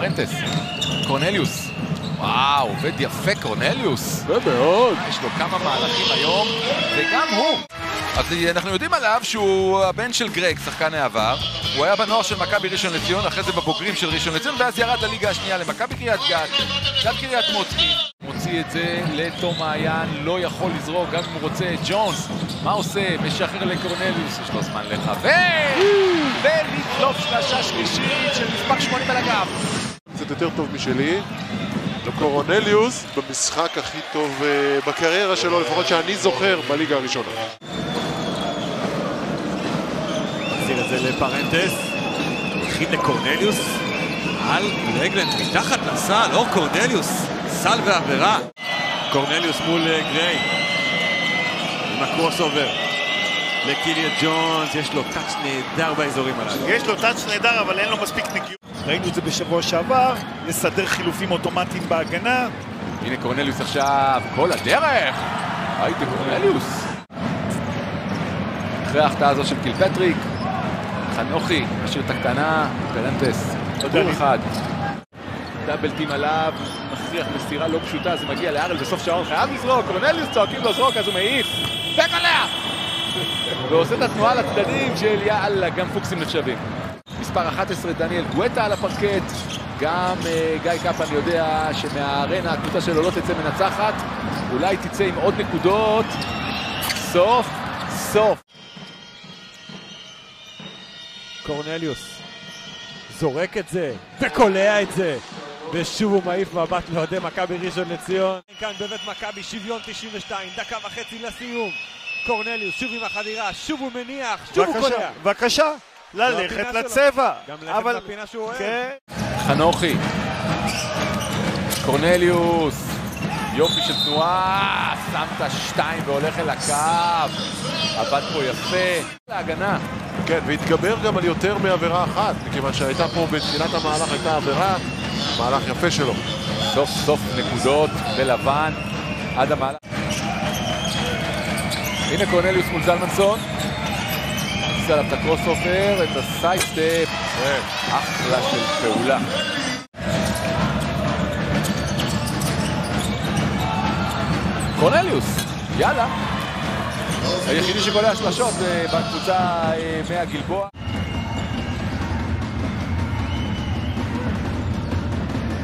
פרנטס, קורנליוס. וואו, עובד יפה קורנליוס. ומאוד. יש לו כמה מהלכים היום, וגם הוא. אז אנחנו יודעים עליו שהוא הבן של גרג, שחקן העבר. הוא היה בנוער של מכבי ראשון לציון, אחרי זה בבוגרים של ראשון לציון, ואז ירד לליגה השנייה למכבי קריית גת, קצת קריית מוצקין. מוציא את זה לתום מעיין, לא יכול לזרוק גם אם הוא רוצה את ג'ונס. מה עושה? משחרר לקורנליוס, יש לו זמן לכוון! ולדלוף שלושה שלישית של מספר 80 על הגב. קצת יותר טוב משלי. קורונליוס במשחק הכי טוב אה, בקריירה שלו, לפחות שאני זוכר, בליגה הראשונה. מחזיר את זה לפרנטס. הכין לקורנליוס. על רגלנד מתחת לסל, אור קורנליוס. סל ועבירה. קורנליוס מול אה, גריי. עם ה crossover. לקיליה ג'ונס, יש לו touch נהדר באזורים הללו. יש לו touch נהדר, אבל אין לו מספיק נגיעות. ראינו את זה בשבוע שעבר, לסדר חילופים אוטומטיים בהגנה. הנה קורנליוס עכשיו, כל הדרך! הייתי קורנליוס. אחרי ההחטאה הזו של קילפטריק, חנוכי, משאיר את הקטנה, פרנטס, כדור אחד. double team עליו, מכריח מסירה לא פשוטה, זה מגיע לארל בסוף שעון, חייב לזרוק, קורנליוס צועקים לו זרוק, אז הוא מעיף, וקולע! ועושה את התנועה לצדדים של יאללה, גם פוקסים נחשבים. מספר 11, דניאל גואטה על הפרקט. גם uh, גיא קפלן יודע שמהארנה הקבוצה שלו לא תצא מנצחת. אולי תצא עם עוד נקודות. סוף, סוף. קורנליוס זורק את זה וקולע את זה ושוב הוא מעיף מבט לאוהדי מכבי ראשון לציון כאן בבית מכבי שוויון 92 דקה וחצי לסיום קורנליוס שוב עם החדירה שוב הוא מניח שוב הוא בבקשה, קולע בבקשה, ללכת הפינה שלו. לצבע. גם ללכת אבל... לפינה שהוא אוהב כן. חנוכי. קורנליוס. יופי של תנועה. שם את השתיים והולך אל הקו. עבד פה יפה. להגנה. כן, והתגבר גם על יותר מעבירה אחת, מכיוון שהייתה פה בתחילת המהלך הייתה עבירה, מהלך יפה שלו. סוף סוף נקודות בלבן עד המהלך. הנה קורנליוס מול זלמנסון. עושה עליו את הקרוס אופר, את הסייסטפ. אחלה של פעולה. קורנליוס, יאללה. היחידי שקולע שלשות אה, בקבוצה אה, מהגלבוע.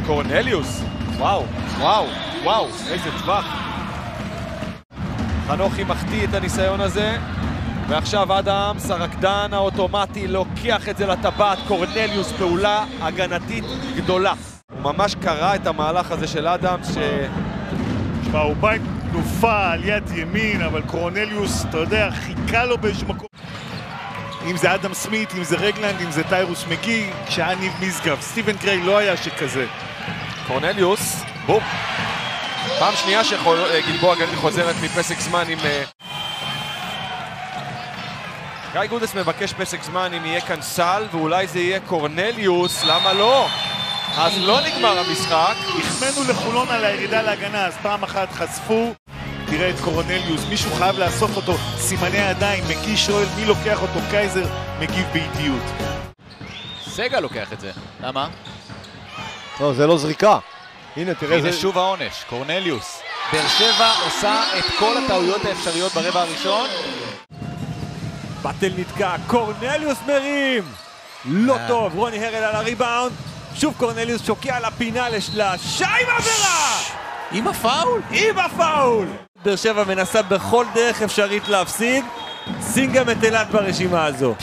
קורנליוס, וואו, וואו, וואו, איזה טווח. חנוכי מחטיא את הניסיון הזה, ועכשיו אדמס, הרקדן האוטומטי, לוקח את זה לטבעת, קורנליוס, פעולה הגנתית גדולה. הוא ממש קרא את המהלך הזה של אדמס, ש... תשמע, הוא בא עם תנופה על יד ימין, אבל קורנליוס, אתה יודע, חיכה לו באיזשהו מקום. אם זה אדם סמית, אם זה רגלנד, אם זה טיירוס מגי, כשהיה ניב משגב. סטיבן קריי לא היה שכזה. קורנליוס, בום. פעם שנייה שגלבוע גליל חוזרת מפסק זמן עם... גיא גודס מבקש פסק זמן אם יהיה כאן סל, ואולי זה יהיה קורנליוס, למה לא? אז לא נגמר המשחק. החמאנו לחולון על הירידה להגנה, אז פעם אחת חשפו. תראה את קורנליוס, מישהו חייב לאסוף אותו, סימני ידיים, מגי שואל מי לוקח אותו, קייזר מגיב באיטיות. סגל לוקח את זה. למה? לא, זה לא זריקה. הנה, תראה, הנה זה... שוב העונש, קורנליוס. באר שבע עושה את כל הטעויות האפשריות ברבע הראשון. באטל נתקע, קורנליוס מרים! לא אה. טוב, רוני הרל על הריבאונד שוב קורנליוס שוקע לפינה לשלשה עם עבירה! עם הפאול? עם הפאול! באר שבע מנסה בכל דרך אפשרית להפסיד, שים גם את אילת ברשימה הזו.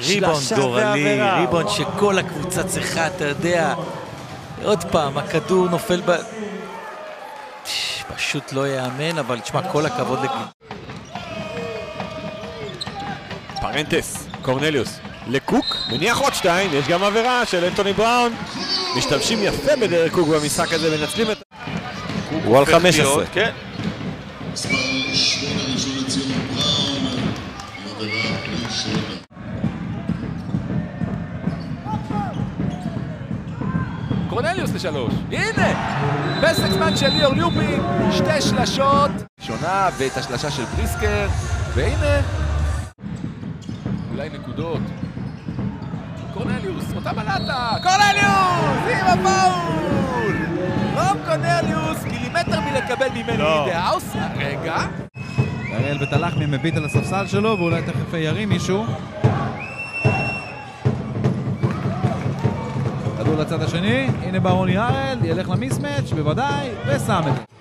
שלשה גורלי. ריבאונד שכל הקבוצה צריכה, אתה יודע. עוד פעם, הכדור נופל ב... פשוט לא ייאמן, אבל תשמע, כל הכבוד לגיל. פרנטס, קורנליוס, לקוק, מניח עוד שתיים, יש גם עבירה של אנטוני בראון. משתמשים יפה בדרך קוק במשחק הזה, מנצלים את... הוא על 15. כן. קורנליוס לשלוש. הנה! פסק זמן של ליאור ליופין, שתי שלשות. שונה ואת השלשה של פריסקר, והנה... אולי נקודות. קורנליוס, אותה בלטה, קורנליוס! עם הפאול! רום קורנליוס, מילימטר מלקבל ממנו לא. לידהאוס, רגע. אריאל בית הלחמי מביט על הספסל שלו ואולי תכף ירים מישהו. כדור לצד השני, הנה בא רוני הראל, ילך למיסמץ' בוודאי, ושם את זה.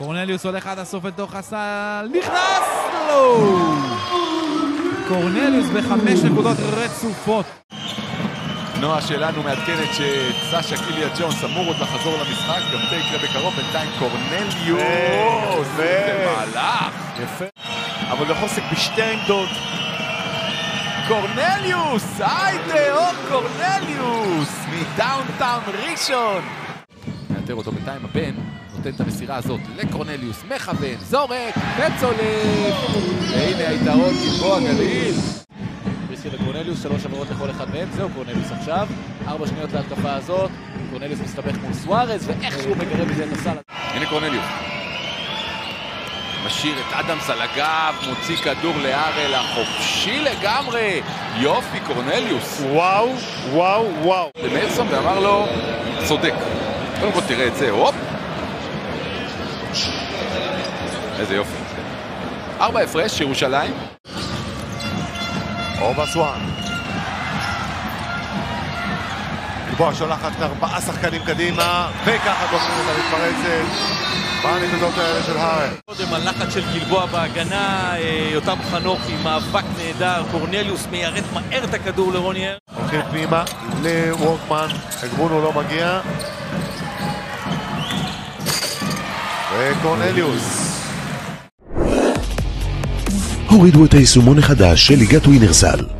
קורנליוס הולך עד הסוף לתוך הסל, נכנס לו! קורנליוס בחמש נקודות רצופות. נועה שלנו מעדכנת שסשה קיליה ג'ונס אמור עוד לחזור למשחק, גם זה יקרה בקרוב, בינתיים קורנליוס! יפה. איזה מהלך! יפה. אבל לשחק בשתי עמדות. קורנליוס! היידה אור קורנליוס! מדאונטאון ראשון! מאתר אותו בינתיים הבן, נותן את המסירה הזאת לקורנליוס, מכוון, זורק, וצולף! והנה היתרון גלבוע גליל! ריסקי וקורנליוס, שלוש עבירות לכל אחד מהם, זהו קורנליוס עכשיו. ארבע שניות להתקפה הזאת, קורנליוס מסתבך מול סוארז, ואיכשהו מגרה מזה את הסל. הנה קורנליוס. משאיר את אדמס על הגב, מוציא כדור לארל החופשי לגמרי. יופי, קורנליוס. וואו, וואו, וואו. למלסון ואמר לו, צודק. קודם כל תראה את זה, הופ. איזה יופי. ארבע הפרש, ירושלים. אורבה סואן. גלבוע שולחת ארבעה שחקנים קדימה, וככה גומרים את המתפרצת בנקודות האלה של הארל. קודם הלחץ של גלבוע בהגנה, אה, יותם חנוך עם מאבק נהדר, קורנליוס מיירט מהר את הכדור לרוני הר. הולכים פנימה לוורקמן, הגבונו לא מגיע. וקורנליוס. הורידו את היישומון החדש של ליגת ווינרסל.